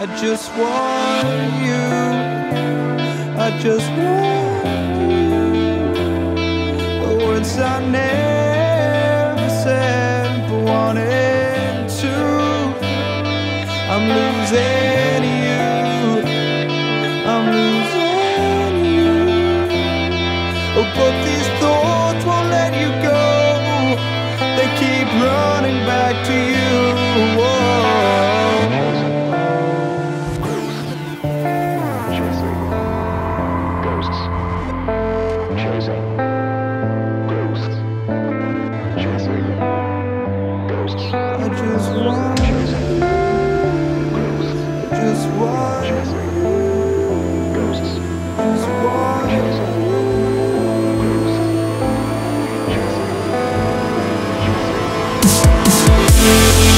I just want you. I just want you. The words I never said, but wanted to. I'm losing you. I'm losing you. Oh, but these thoughts won't let you go. They keep running back to you.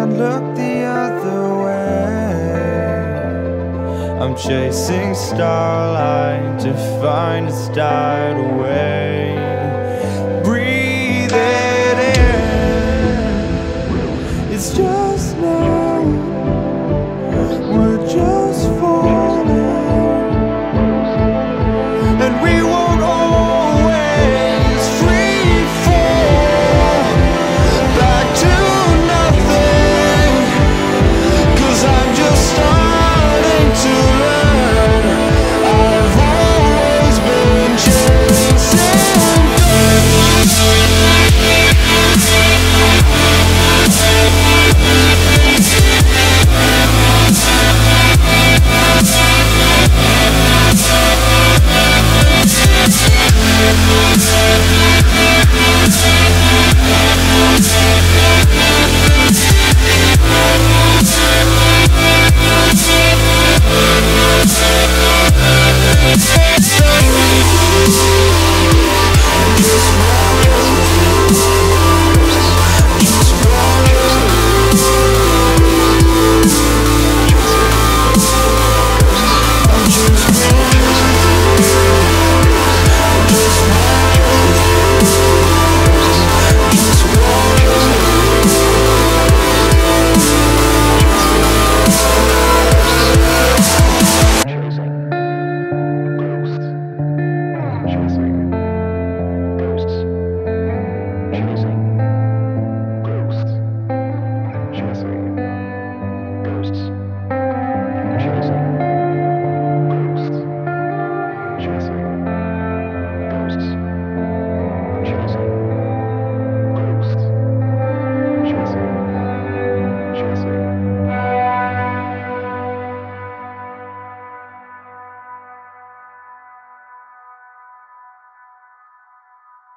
Can't look the other way. I'm chasing starlight to find it's died away.